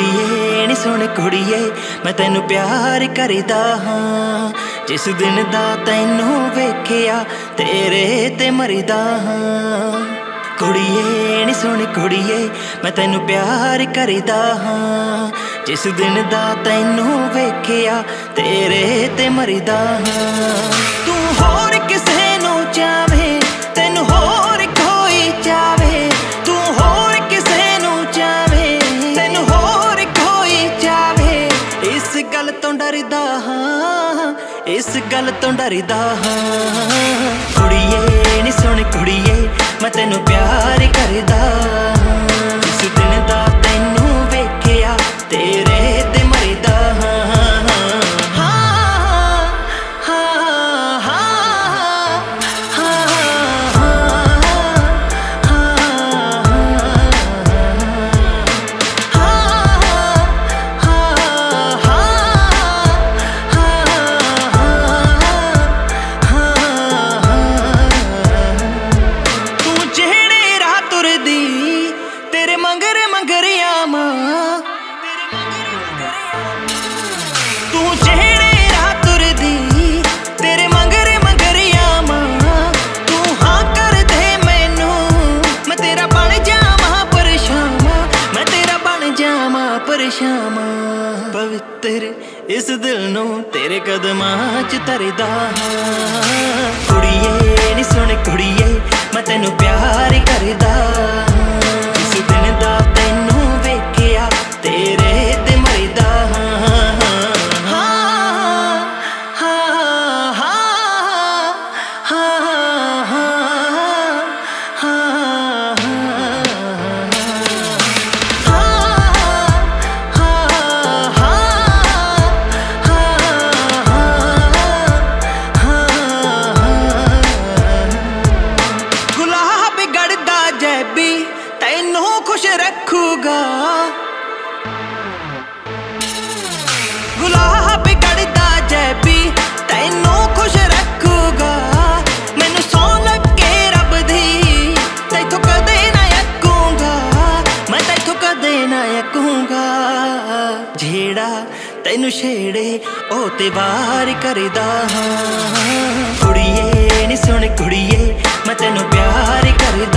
ਕੁੜੀਏ, ਨੀ ਸੁਣ ਕੁੜੀਏ, ਮੈਂ ਤੈਨੂੰ ਪਿਆਰ ਕਰਦਾ ਹਾਂ। ਜਿਸ ਦਿਨ ਦਾ ਤੈਨੂੰ ਵੇਖਿਆ, ਤੇਰੇ ਤੇ ਮਰਦਾ ਹਾਂ। ਕੁੜੀਏ, ਨੀ ਸੁਣ ਕੁੜੀਏ, ਮੈਂ ਤੈਨੂੰ ਪਿਆਰ ਕਰਦਾ ਹਾਂ। ਜਿਸ ਦਿਨ ਦਾ ਤੈਨੂੰ ਵੇਖਿਆ, ਤੇਰੇ ਤੇ ਮਰਦਾ ਹਾਂ। ਇਸ ਗੱਲ ਤੋਂ ਡਰਦਾ ਹਾਂ। ਕੁੜੀਏ ਨੀ ਸੁਣ ਕੁੜੀਏ ਮੈਂ ਤੈਨੂੰ ਪਿਆਰ ਕਰਦਾ। ਜਾਵਾਂ ਪਵਿੱਤਰ ਇਸ ਦਿਲ ਨੂੰ ਤੇਰੇ ਕਦਮਾਂ 'ਚ ਧਰਦਾ ਹਾਂ। ਤੈਨੂੰ ਖੁਸ਼ ਰੱਖੂਗਾ। ਗੁਲਾਬ ਗੜਦਾ ਜੈਬੀ ਤੈਨੂੰ ਖੁਸ਼ ਰੱਖੂਗਾ। ਮੈਨੂੰ ਸੌ ਲੱਗੇ ਰੱਬ ਦੀ ਤੈਥੋਂ ਕਦੇ ਨਾ ਯਕੂੰਗਾ। ਮੈਂ ਤੈਥੋਂ ਕਦੇ ਨਾ ਯਕੂੰਗਾ। ਜਿਹੜਾ ਤੈਨੂੰ ਛੇੜੇ, ਉਹ ਤੇ ਵਾਰ ਕਰਦਾ ਹਾਂ। ਕੁੜੀਏ, ਨੀ ਸੁਣ ਕੁੜੀਏ, ਮੈਂ ਤੈਨੂੰ ਪਿਆਰ ਕਰਦਾ